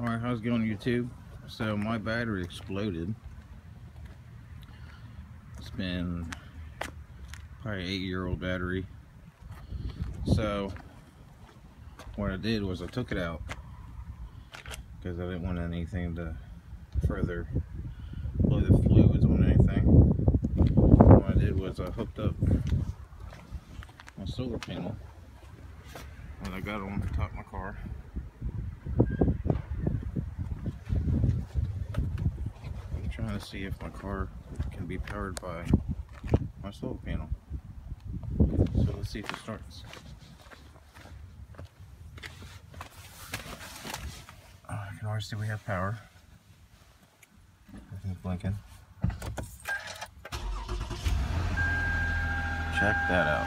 Alright, how's it going YouTube? So my battery exploded. It's been probably eight year old battery. So what I did was I took it out because I didn't want anything to further blow the fluids on anything. What I did was I hooked up my solar panel and I got it on the top of my car. To see if my car can be powered by my solar panel. So let's see if it starts. Uh, I can already see we have power. Everything's blinking. Check that out.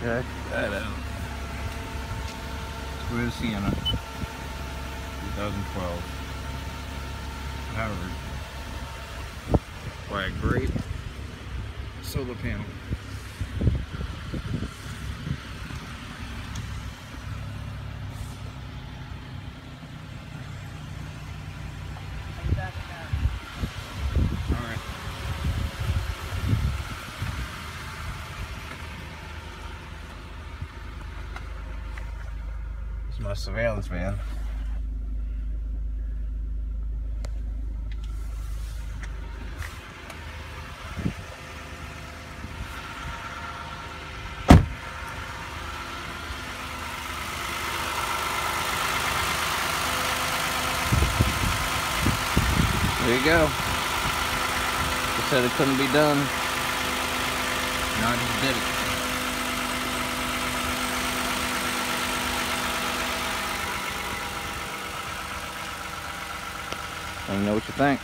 Check that out. Toyota Sienna. 2012 powered by a great solar panel. My surveillance van. There you go. They said it couldn't be done. Now I just did it. Let me know what you think.